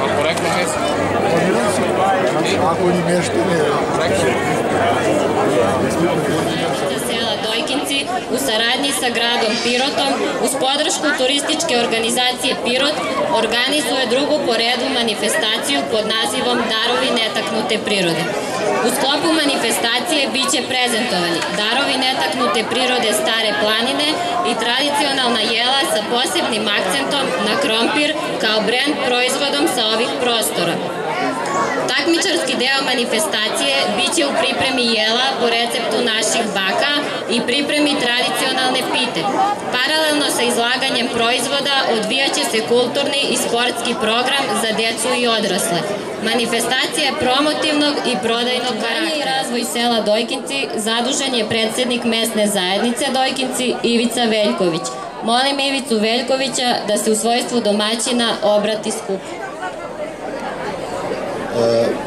Wat correct nog is. Ako ni nešto ne. Correct. U saradnji sa gradom Pirotom uz podršku turističke organizacije Pirot organizuje drugu po redu manifestaciju pod nazivom Darovi netaknute prirode. U sklopu manifestacije biće prezentovani darovi netaknute prirode Stare planine i tradicionalna jela sa posebnim akcentom na krompir kao brend proizvodom sa ovih prostora. Takmičarski deo manifestacije biće u pripremi jela po receptu naših baka i pripremi tradicionalne pite. Paralelno sa izlaganjem proizvoda odvijaće se kulturni i sportski program za djecu i odrasle. Manifestacija promotivnog i prodajnog karaktera. i razvoj sela Dojkinci zadužen je predsednik mesne zajednice Dojkinci Ivica Veljković. Molim Ivicu Veljkovića da se u svojstvu domaćina obrati skupu.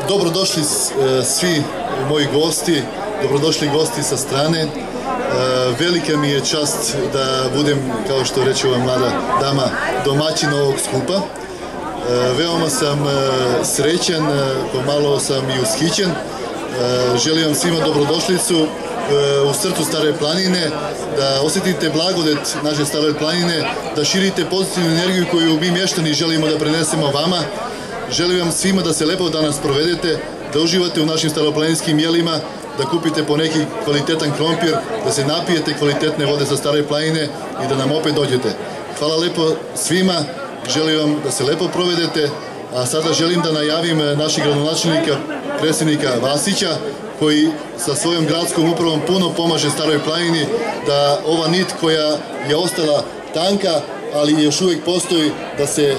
Dobrodošli e, svi moji gosti, dobrodošli gosti sa strane. E, velika mi je čast da budem, kao što reče ova mlada dama, domaćin ovog skupa. E, veoma sam srećan, pomalo sam i ushićen. Želim vam svima dobrodošlicu u srcu Stare planine, da osjetite blagodet naše Stare planine, da širite pozitivnu energiju koju mi mještani želimo da prenesemo vama, Želim vam svima da se lepo danas provedete, da uživate u našim staroplaninskim jelima, da kupite po neki kvalitetan krompir, da se napijete kvalitetne vode sa stare planine i da nam opet dođete. Hvala lepo svima, želim vam da se lepo provedete, a sada želim da najavim naših gradonačelnika, predsjednika Vasića, koji sa svojom gradskom upravom puno pomaže Staroj planini, da ova nit koja je ostala tanka, ali još uvijek postoji da se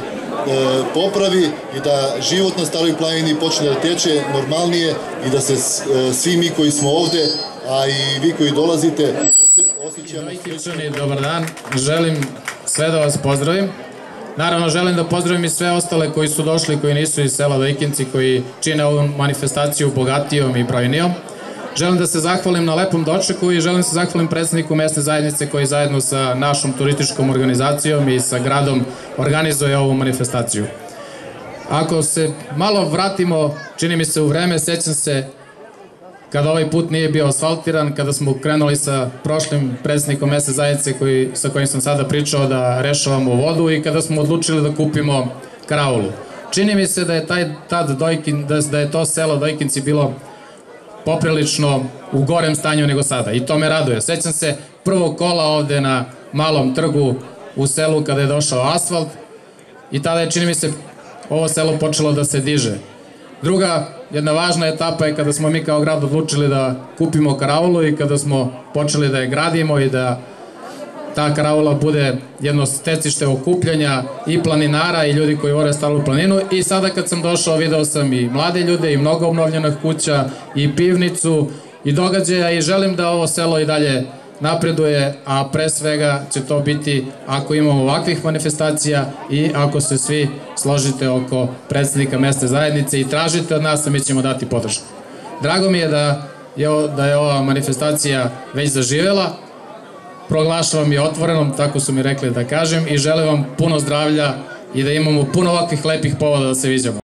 popravi i da život na Staroj planini počne da teče normalnije i da se e, svi mi koji smo ovde, a i vi koji dolazite, osjećamo... Dojkičani, dobar dan. Želim sve da vas pozdravim. Naravno, želim da pozdravim i sve ostale koji su došli, koji nisu iz sela Dojkinci, koji čine ovu manifestaciju bogatijom i brojnijom. Želim da se zahvalim na lepom dočeku i želim da se zahvalim predsedniku mesne zajednice koji zajedno sa našom turističkom organizacijom i sa gradom organizuje ovu manifestaciju. Ako se malo vratimo, čini mi se u vreme, sećam se kada ovaj put nije bio asfaltiran, kada smo krenuli sa prošlim predsednikom mesne zajednice koji, sa kojim sam sada pričao da rešavamo vodu i kada smo odlučili da kupimo kraulu. Čini mi se da je taj tad Dojkin, da, da je to selo Dojkinci bilo poprilično u gorem stanju nego sada i to me raduje. Sećam se prvog kola ovde na malom trgu u selu kada je došao asfalt i tada je, čini mi se, ovo selo počelo da se diže. Druga, jedna važna etapa je kada smo mi kao grad odlučili da kupimo karavulu i kada smo počeli da je gradimo i da ta karaula bude jedno stecište okupljanja i planinara i ljudi koji vore stalu planinu i sada kad sam došao video sam i mlade ljude i mnogo obnovljenih kuća i pivnicu i događaja i želim da ovo selo i dalje napreduje, a pre svega će to biti ako imamo ovakvih manifestacija i ako se svi složite oko predsednika mesne zajednice i tražite od nas, mi ćemo dati podršku. Drago mi je da je, da je ova manifestacija već zaživela, proglašavam je otvorenom, tako su mi rekli da kažem i želim vam puno zdravlja i da imamo puno ovakvih lepih povoda da se viđamo.